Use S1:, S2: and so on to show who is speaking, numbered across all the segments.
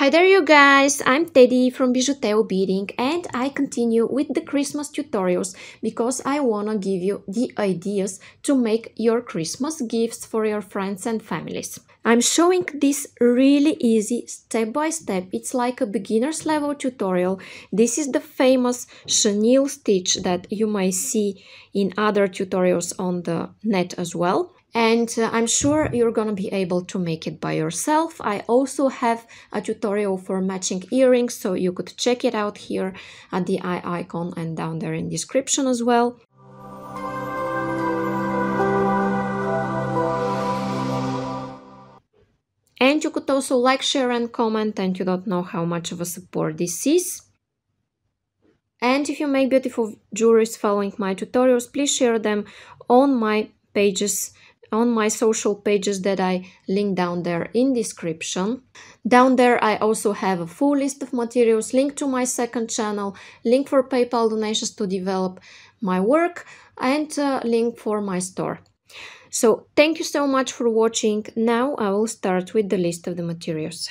S1: Hi there you guys, I'm Teddy from BijuTeo Beading and I continue with the Christmas tutorials because I wanna give you the ideas to make your Christmas gifts for your friends and families. I'm showing this really easy step by step, it's like a beginner's level tutorial. This is the famous chenille stitch that you may see in other tutorials on the net as well and uh, I'm sure you're gonna be able to make it by yourself. I also have a tutorial for matching earrings, so you could check it out here at the eye icon and down there in description as well. And you could also like, share and comment and you don't know how much of a support this is. And if you make beautiful jewelries following my tutorials, please share them on my pages on my social pages that I link down there in description. Down there I also have a full list of materials, link to my second channel, link for PayPal donations to develop my work and a link for my store. So thank you so much for watching. Now I will start with the list of the materials.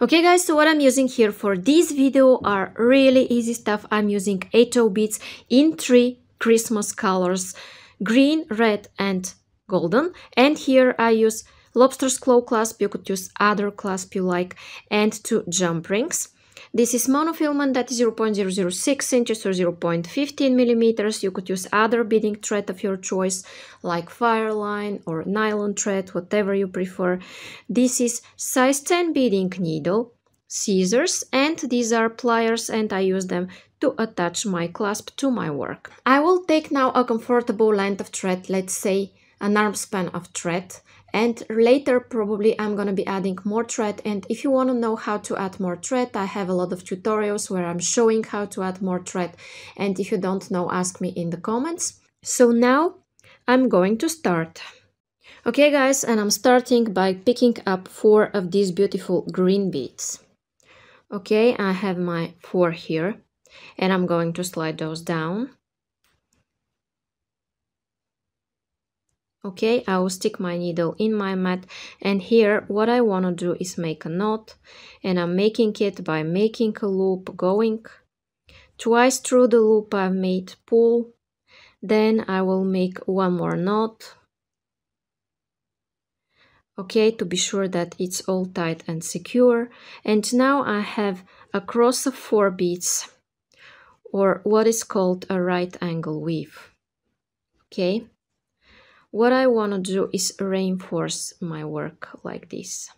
S1: Okay guys, so what I'm using here for this video are really easy stuff. I'm using 8 beads in three Christmas colors, green, red and golden and here I use lobster's claw clasp you could use other clasp you like and two jump rings this is monofilament that is 0.006 inches or 0.15 millimeters. You could use other beading thread of your choice, like fireline or nylon thread, whatever you prefer. This is size 10 beading needle, scissors, and these are pliers, and I use them to attach my clasp to my work. I will take now a comfortable length of thread, let's say an arm span of thread and later probably I'm gonna be adding more thread and if you want to know how to add more thread I have a lot of tutorials where I'm showing how to add more thread and if you don't know ask me in the comments. So now I'm going to start. Okay guys and I'm starting by picking up four of these beautiful green beads. Okay I have my four here and I'm going to slide those down okay I will stick my needle in my mat and here what I want to do is make a knot and I'm making it by making a loop going. Twice through the loop I've made pull then I will make one more knot. Okay to be sure that it's all tight and secure and now I have a cross of four beads or what is called a right angle weave. Okay what I want to do is reinforce my work like this.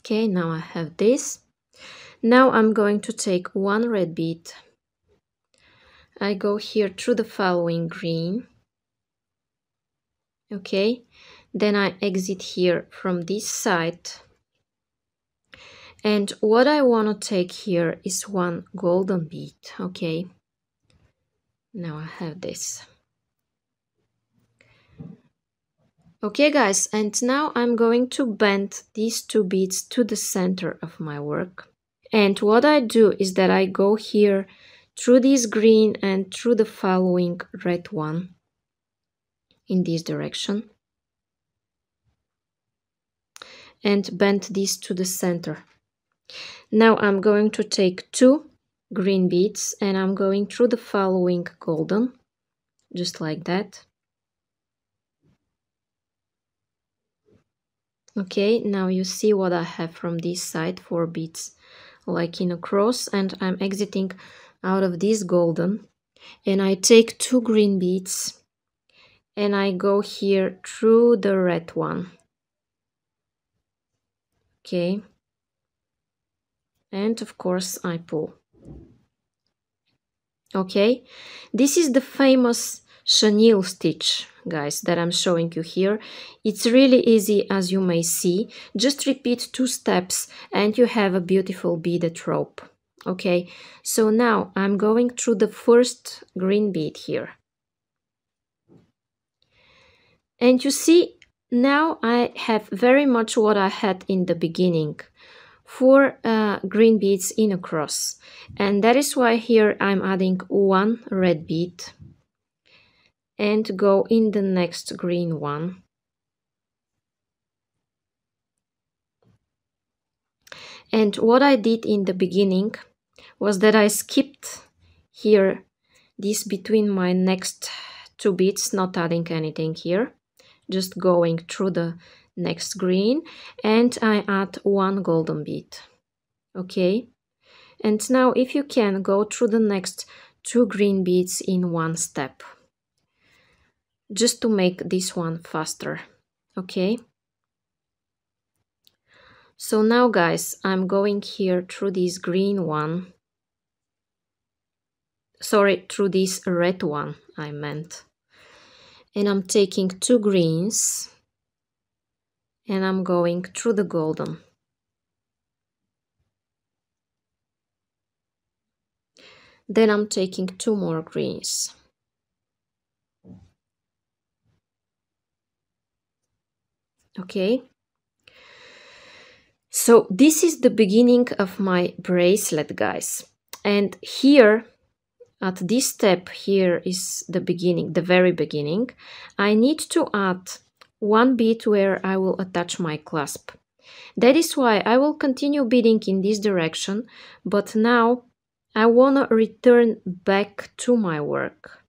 S1: Okay, now I have this. Now I'm going to take one red bead. I go here through the following green. Okay, then I exit here from this side and what I want to take here is one golden bead okay? Now I have this. Okay guys and now I'm going to bend these two beads to the center of my work. And what I do is that I go here through this green and through the following red one in this direction. And bend these to the center now I'm going to take two green beads and I'm going through the following golden, just like that. Okay, now you see what I have from this side, four beads like in a cross and I'm exiting out of this golden and I take two green beads and I go here through the red one. Okay and of course I pull. Okay, this is the famous chenille stitch, guys, that I'm showing you here. It's really easy as you may see. Just repeat two steps and you have a beautiful beaded rope. Okay, so now I'm going through the first green bead here. And you see, now I have very much what I had in the beginning four uh, green beads in a cross and that is why here I'm adding one red bead and go in the next green one. And what I did in the beginning was that I skipped here this between my next two beads, not adding anything here, just going through the next green and I add one golden bead. Okay. And now if you can go through the next two green beads in one step. Just to make this one faster. Okay? So now guys I'm going here through this green one. Sorry through this red one I meant. And I'm taking two greens and I'm going through the golden. Then I'm taking two more greens. Okay. So this is the beginning of my bracelet guys. And here at this step here is the beginning the very beginning. I need to add one bead where I will attach my clasp that is why I will continue beading in this direction but now I want to return back to my work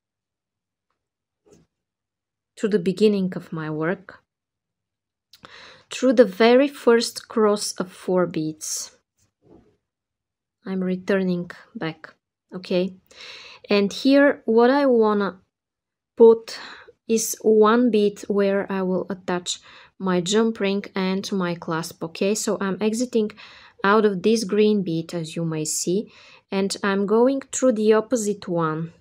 S1: to the beginning of my work through the very first cross of four beads. I'm returning back, okay? And here what I wanna put is one bead where I will attach my jump ring and my clasp, okay? So I'm exiting out of this green bead as you may see and I'm going through the opposite one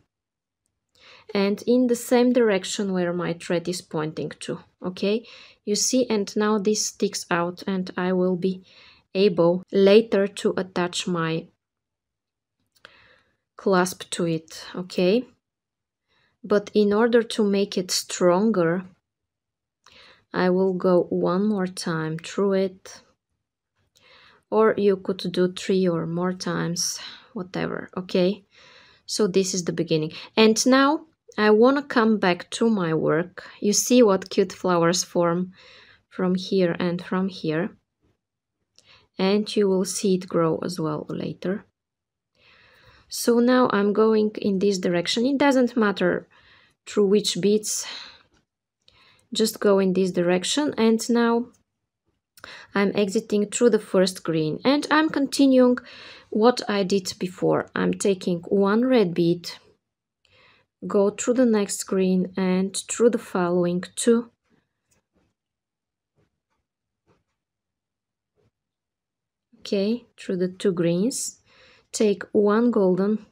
S1: and in the same direction where my thread is pointing to okay you see and now this sticks out and I will be able later to attach my clasp to it okay but in order to make it stronger I will go one more time through it or you could do three or more times whatever okay so this is the beginning and now I want to come back to my work. You see what cute flowers form from here and from here. And you will see it grow as well later. So now I'm going in this direction. It doesn't matter through which beads. Just go in this direction. And now I'm exiting through the first green. And I'm continuing what I did before. I'm taking one red bead go through the next screen and through the following two okay through the two greens take one golden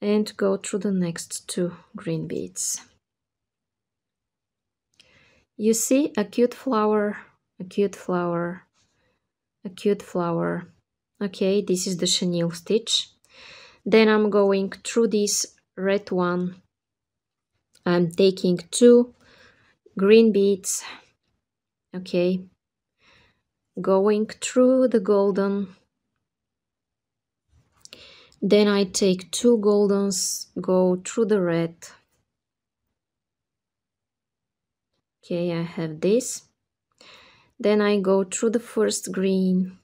S1: and go through the next two green beads. You see a cute flower a cute flower a cute flower. Okay this is the chenille stitch. Then I'm going through this red one. I'm taking two green beads. Okay. Going through the golden then I take two goldens go through the red. Okay I have this. Then I go through the first green.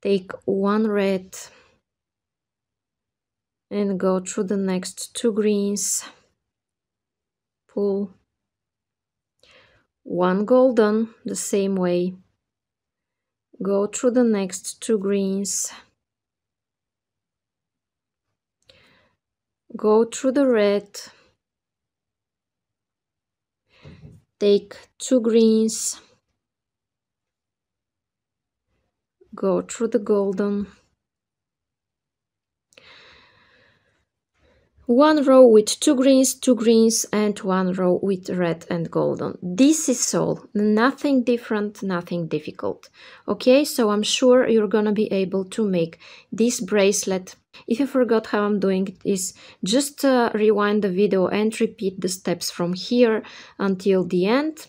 S1: Take one red and go through the next two greens. Pull one golden the same way go through the next two greens. Go through the red. Take two greens. Go through the golden one row with two greens, two greens and one row with red and golden. This is all, nothing different, nothing difficult. Okay, so I'm sure you're gonna be able to make this bracelet. If you forgot how I'm doing it is just uh, rewind the video and repeat the steps from here until the end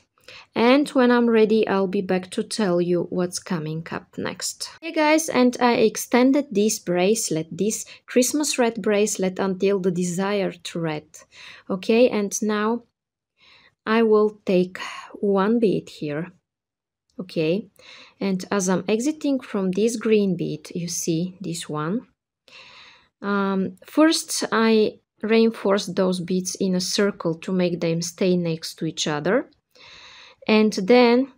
S1: and when I'm ready I'll be back to tell you what's coming up next. Hey guys and I extended this bracelet, this Christmas wreath bracelet until the desired red. Okay and now I will take one bead here. Okay and as I'm exiting from this green bead you see this one. Um, first I reinforce those beads in a circle to make them stay next to each other and then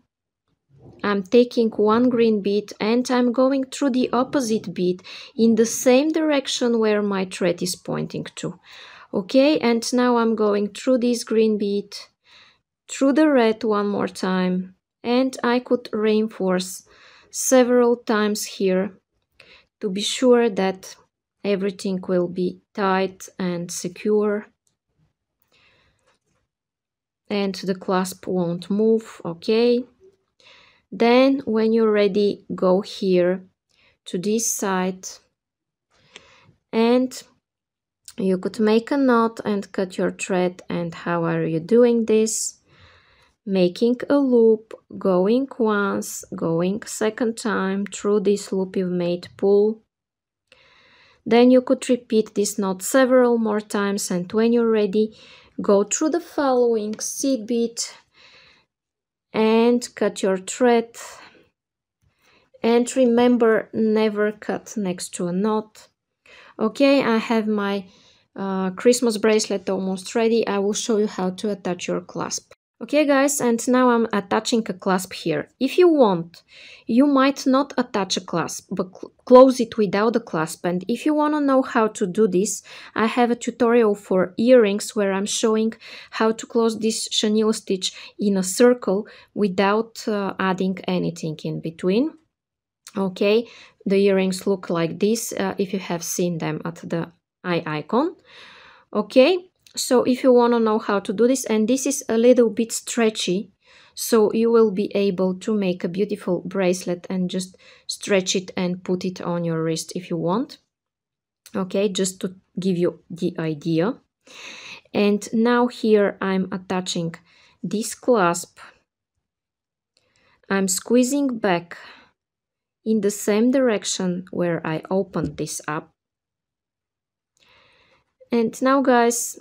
S1: I'm taking one green bead and I'm going through the opposite bead in the same direction where my thread is pointing to. Okay, and now I'm going through this green bead, through the red one more time, and I could reinforce several times here to be sure that everything will be tight and secure and the clasp won't move okay? Then when you're ready go here to this side and you could make a knot and cut your thread and how are you doing this? Making a loop going once going second time through this loop you've made pull. Then you could repeat this knot several more times and when you're ready go through the following seed bead and cut your thread. And remember never cut next to a knot. Okay i have my uh, christmas bracelet almost ready. I will show you how to attach your clasp Okay guys, and now I'm attaching a clasp here. If you want, you might not attach a clasp, but cl close it without a clasp. And if you want to know how to do this, I have a tutorial for earrings where I'm showing how to close this chenille stitch in a circle without uh, adding anything in between. Okay, the earrings look like this uh, if you have seen them at the eye icon. Okay, so if you want to know how to do this, and this is a little bit stretchy, so you will be able to make a beautiful bracelet and just stretch it and put it on your wrist if you want. Okay, just to give you the idea. And now here I'm attaching this clasp. I'm squeezing back in the same direction where I opened this up. And now guys,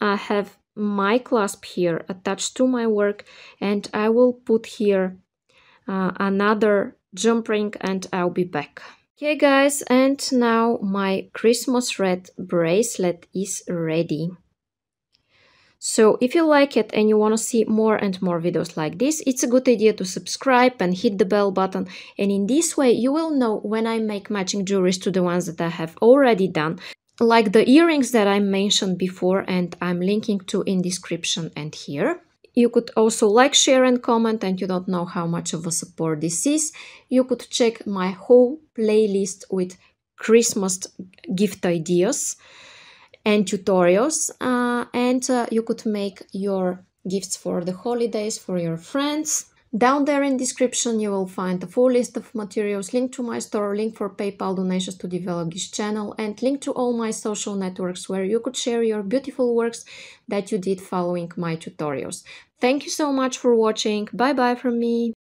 S1: I have my clasp here attached to my work and I will put here uh, another jump ring and I'll be back. Okay guys and now my Christmas wreath bracelet is ready. So if you like it and you want to see more and more videos like this, it's a good idea to subscribe and hit the bell button. And in this way, you will know when I make matching jewelries to the ones that I have already done like the earrings that I mentioned before and I'm linking to in description and here. You could also like, share and comment and you don't know how much of a support this is. You could check my whole playlist with Christmas gift ideas and tutorials uh, and uh, you could make your gifts for the holidays for your friends down there in description you will find a full list of materials, link to my store, link for PayPal donations to develop this channel and link to all my social networks where you could share your beautiful works that you did following my tutorials. Thank you so much for watching, bye bye from me!